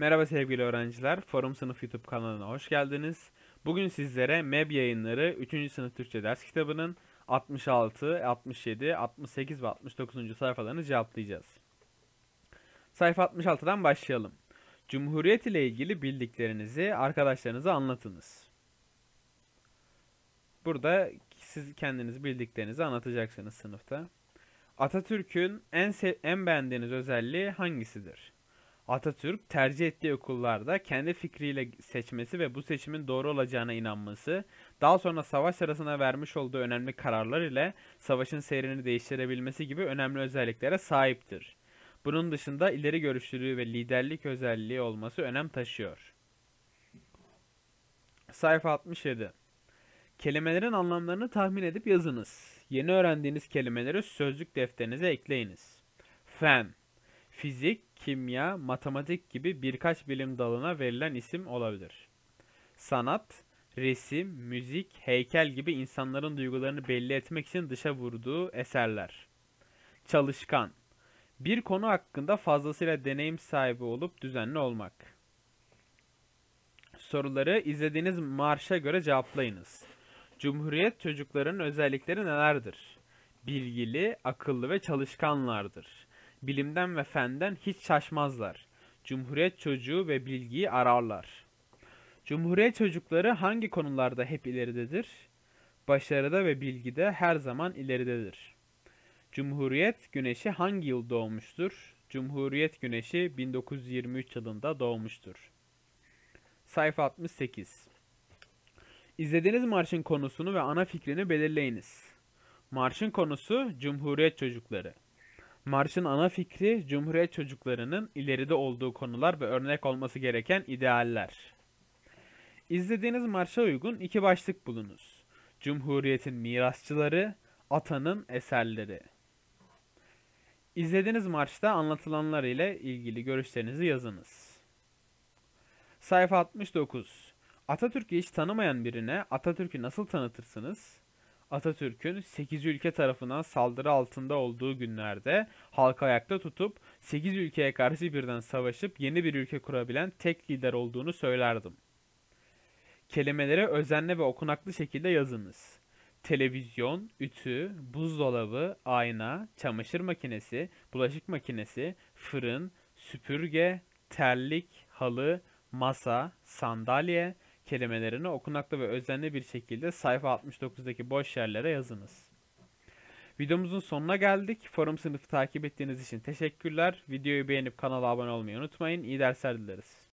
Merhaba sevgili öğrenciler, Forum Sınıf YouTube kanalına hoş geldiniz. Bugün sizlere MEB yayınları 3. sınıf Türkçe ders kitabının 66, 67, 68 ve 69. sayfalarını cevaplayacağız. Sayfa 66'dan başlayalım. Cumhuriyet ile ilgili bildiklerinizi arkadaşlarınıza anlatınız. Burada siz kendiniz bildiklerinizi anlatacaksınız sınıfta. Atatürk'ün en, en beğendiğiniz özelliği hangisidir? Atatürk tercih ettiği okullarda kendi fikriyle seçmesi ve bu seçimin doğru olacağına inanması, daha sonra savaş sırasında vermiş olduğu önemli kararlar ile savaşın seyrini değiştirebilmesi gibi önemli özelliklere sahiptir. Bunun dışında ileri görüşlülüğü ve liderlik özelliği olması önem taşıyor. Sayfa 67 Kelimelerin anlamlarını tahmin edip yazınız. Yeni öğrendiğiniz kelimeleri sözlük defterinize ekleyiniz. Fen Fizik, kimya, matematik gibi birkaç bilim dalına verilen isim olabilir. Sanat, resim, müzik, heykel gibi insanların duygularını belli etmek için dışa vurduğu eserler. Çalışkan, bir konu hakkında fazlasıyla deneyim sahibi olup düzenli olmak. Soruları izlediğiniz marşa göre cevaplayınız. Cumhuriyet çocukların özellikleri nelerdir? Bilgili, akıllı ve çalışkanlardır. Bilimden ve fenden hiç şaşmazlar. Cumhuriyet çocuğu ve bilgiyi ararlar. Cumhuriyet çocukları hangi konularda hep ileridedir? Başarıda ve bilgide her zaman ileridedir. Cumhuriyet güneşi hangi yıl doğmuştur? Cumhuriyet güneşi 1923 yılında doğmuştur. Sayfa 68 İzlediğiniz marşın konusunu ve ana fikrini belirleyiniz. Marşın konusu Cumhuriyet çocukları. Marşın ana fikri Cumhuriyet çocuklarının ileride olduğu konular ve örnek olması gereken idealler. İzlediğiniz marşa uygun iki başlık bulunuz. Cumhuriyetin mirasçıları, atanın eserleri. İzlediğiniz marşta anlatılanlar ile ilgili görüşlerinizi yazınız. Sayfa 69. Atatürk'ü hiç tanımayan birine Atatürk'ü nasıl tanıtırsınız? Atatürk'ün 8 ülke tarafından saldırı altında olduğu günlerde halkı ayakta tutup 8 ülkeye karşı birden savaşıp yeni bir ülke kurabilen tek lider olduğunu söylerdim. Kelimeleri özenli ve okunaklı şekilde yazınız. Televizyon, ütü, buzdolabı, ayna, çamaşır makinesi, bulaşık makinesi, fırın, süpürge, terlik, halı, masa, sandalye, kelimelerini okunaklı ve özenli bir şekilde sayfa 69'daki boş yerlere yazınız. Videomuzun sonuna geldik. Forum sınıfı takip ettiğiniz için teşekkürler. Videoyu beğenip kanala abone olmayı unutmayın. İyi dersler dileriz.